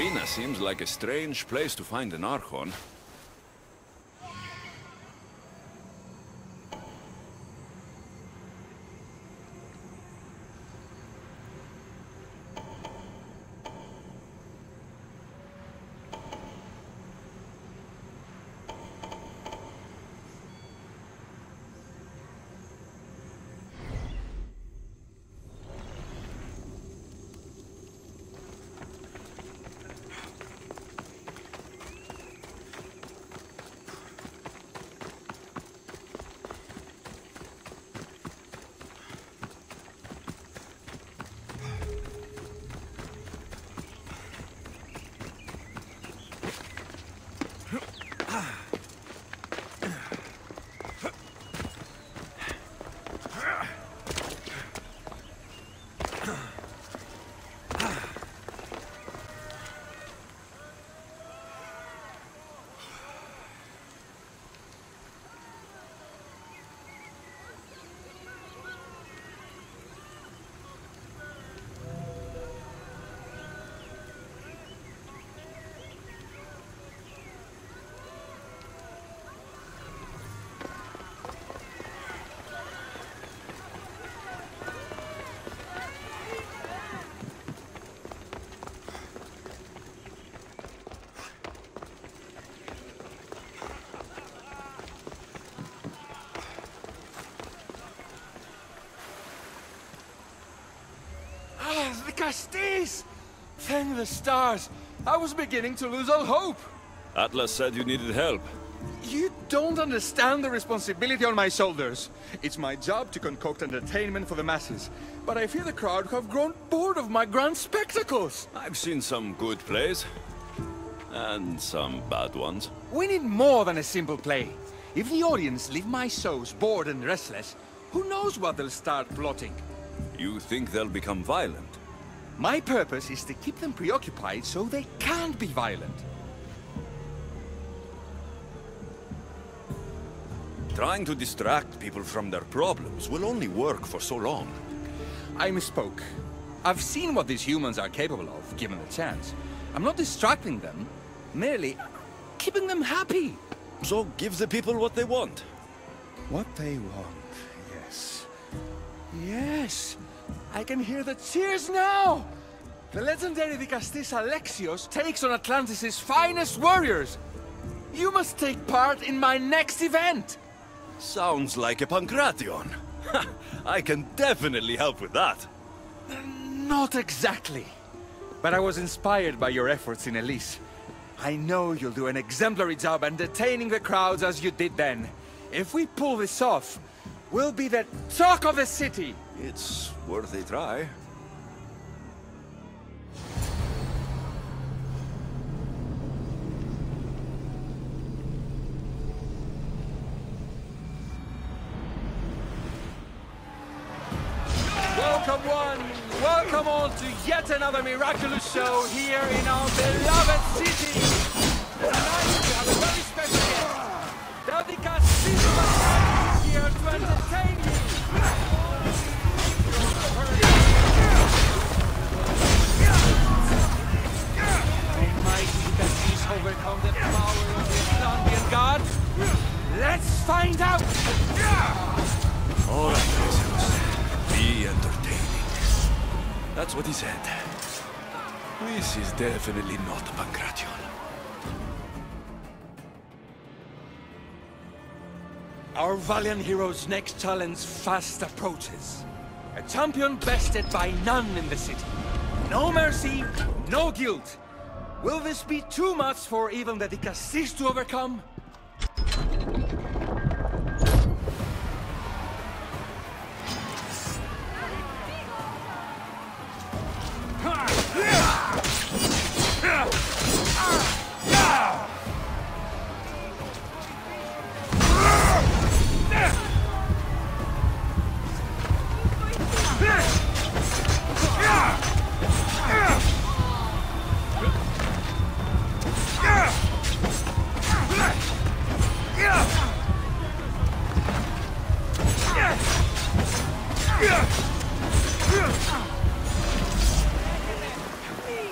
arena seems like a strange place to find an Archon. The Thank the stars. I was beginning to lose all hope. Atlas said you needed help. You don't understand the responsibility on my shoulders. It's my job to concoct entertainment for the masses. But I fear the crowd have grown bored of my grand spectacles. I've seen some good plays. And some bad ones. We need more than a simple play. If the audience leave my shows bored and restless, who knows what they'll start plotting? You think they'll become violent? My purpose is to keep them preoccupied so they can't be violent. Trying to distract people from their problems will only work for so long. I misspoke. I've seen what these humans are capable of, given the chance. I'm not distracting them, merely keeping them happy. So give the people what they want. What they want, yes. Yes! I can hear the cheers now! The legendary Dikastes Alexios takes on Atlantis' finest warriors! You must take part in my next event! Sounds like a Pankration. I can definitely help with that. Not exactly. But I was inspired by your efforts in Elis. I know you'll do an exemplary job entertaining the crowds as you did then. If we pull this off, we'll be the talk of the city! It's worth a try. Welcome one, welcome all to yet another miraculous show here in our beloved city. Tonight we have a very special guest. Daddy Castillo That's what he said. This is definitely not Pankration. Our valiant hero's next challenge fast approaches. A champion bested by none in the city. No mercy, no guilt. Will this be too much for even the Dikastes to overcome?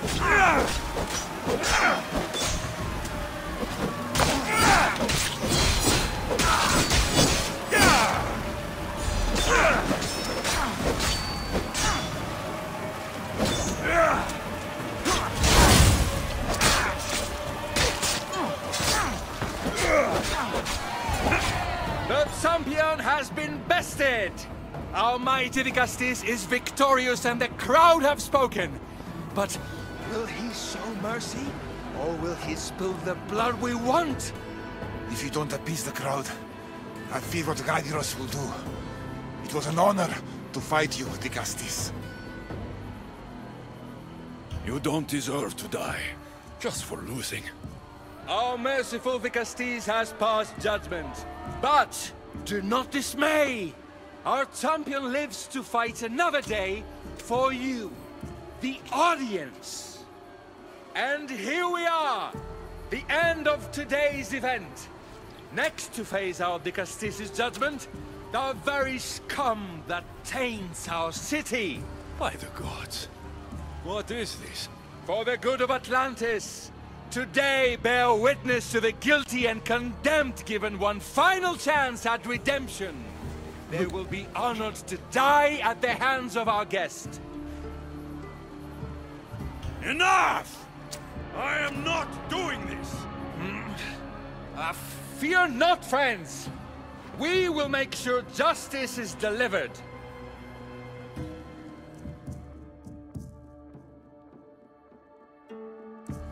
The champion has been bested! Almighty Dikastes is victorious and the crowd have spoken! But will he show mercy? Or will he spill the blood we want? If you don't appease the crowd, I fear what Gadeiros will do. It was an honor to fight you, Dikastes. You don't deserve to die, just for losing. Our merciful Dikastes has passed judgment. But do not dismay! Our champion lives to fight another day for you, the audience. And here we are, the end of today's event. Next to face our Dikastes' judgment, the very scum that taints our city. By the gods. What is this? For the good of Atlantis, today bear witness to the guilty and condemned given one final chance at redemption. They will be honored to die at the hands of our guest. Enough! I am not doing this! Uh, fear not, friends! We will make sure justice is delivered.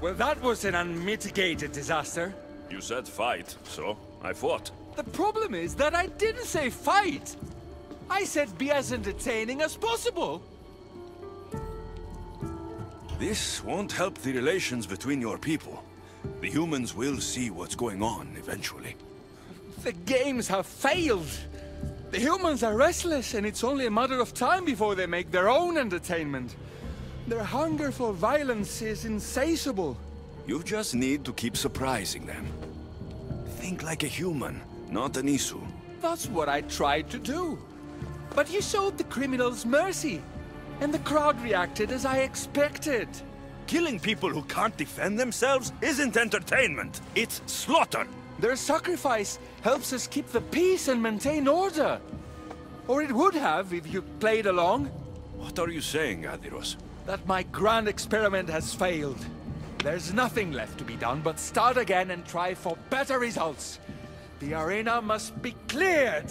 Well, that was an unmitigated disaster. You said fight, so I fought. The problem is that I didn't say fight. I said be as entertaining as possible. This won't help the relations between your people. The humans will see what's going on eventually. The games have failed. The humans are restless, and it's only a matter of time before they make their own entertainment. Their hunger for violence is insatiable. You just need to keep surprising them. Think like a human, not an Isu. That's what I tried to do. But you showed the criminals mercy, and the crowd reacted as I expected. Killing people who can't defend themselves isn't entertainment. It's slaughter. Their sacrifice helps us keep the peace and maintain order. Or it would have if you played along. What are you saying, Gadeiros? That my grand experiment has failed. There's nothing left to be done but start again and try for better results. The arena must be cleared.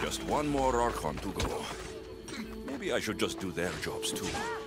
Just one more Archon to go. Maybe I should just do their jobs too.